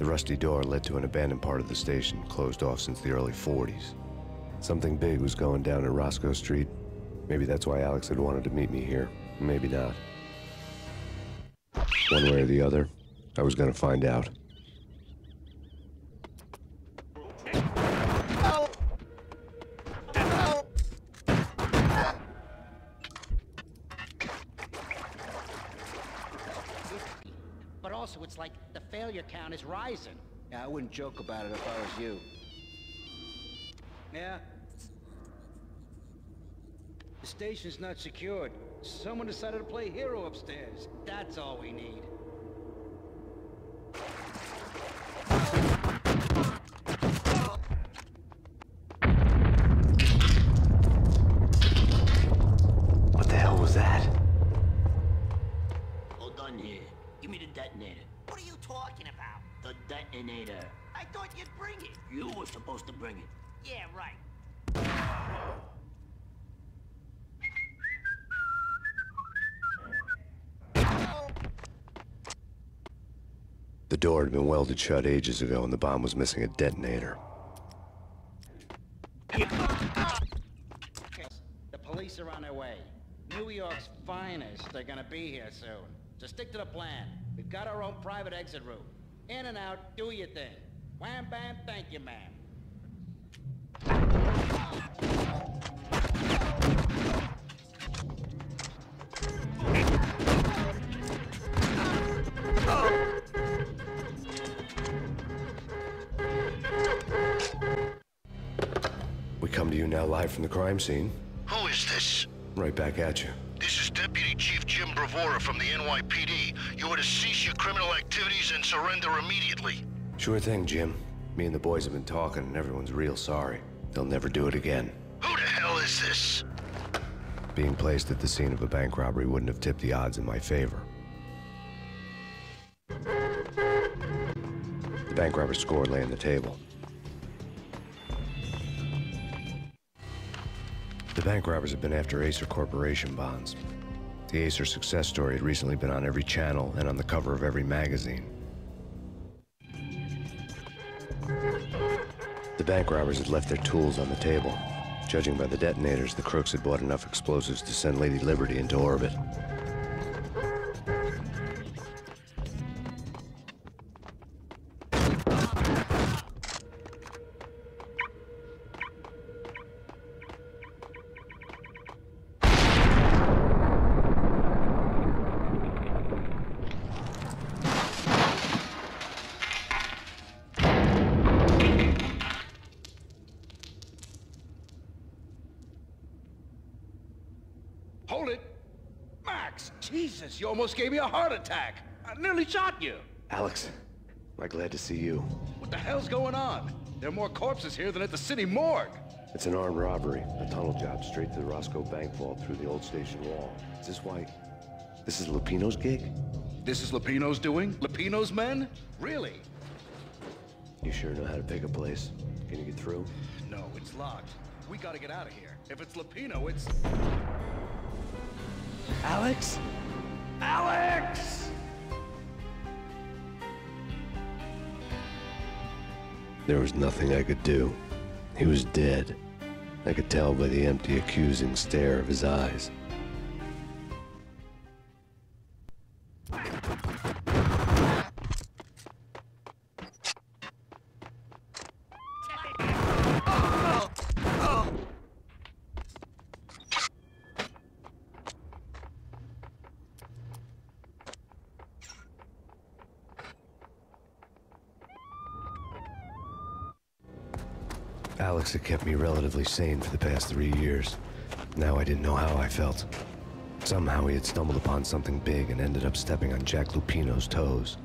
The rusty door led to an abandoned part of the station, closed off since the early 40s. Something big was going down at Roscoe Street. Maybe that's why Alex had wanted to meet me here. Maybe not. One way or the other, I was gonna find out. But also, it's like failure count is rising. Yeah, I wouldn't joke about it if I was you. Yeah? The station's not secured. Someone decided to play hero upstairs. That's all we need. What the hell was that? Hold on here. Give me the detonator. What are you talking about? The detonator. I thought you'd bring it. You were supposed to bring it. Yeah, right. The door had been welded shut ages ago and the bomb was missing a detonator. The police are on their way. New York's finest are gonna be here soon. So stick to the plan. We've got our own private exit route. In and out, do your thing. Wham bam, thank you, ma'am. We come to you now live from the crime scene. Who is this? Right back at you. This is Deputy Chief Jim Bravura from the NYPD. You are to cease your criminal activities and surrender immediately. Sure thing, Jim. Me and the boys have been talking and everyone's real sorry. They'll never do it again. Who the hell is this? Being placed at the scene of a bank robbery wouldn't have tipped the odds in my favor. The bank robber's score lay on the table. The bank robbers have been after Aesir Corporation bonds. The Aesir success story had recently been on every channel and on the cover of every magazine. The bank robbers had left their tools on the table. Judging by the detonators, the crooks had bought enough explosives to send Lady Liberty into orbit. Hold it! Max! Jesus, you almost gave me a heart attack! I nearly shot you! Alex, am I glad to see you? What the hell's going on? There are more corpses here than at the city morgue! It's an armed robbery, a tunnel job straight to the Roscoe Bank vault through the old station wall. Is this why? This is Lupino's gig? This is Lupino's doing? Lupino's men? Really? You sure know how to pick a place. Can you get through? No, it's locked. We gotta get out of here. If it's Lupino, it's... Alex? Alex! There was nothing I could do. He was dead. I could tell by the empty, accusing stare of his eyes. Alex had kept me relatively sane for the past three years. Now I didn't know how I felt. Somehow he had stumbled upon something big and ended up stepping on Jack Lupino's toes.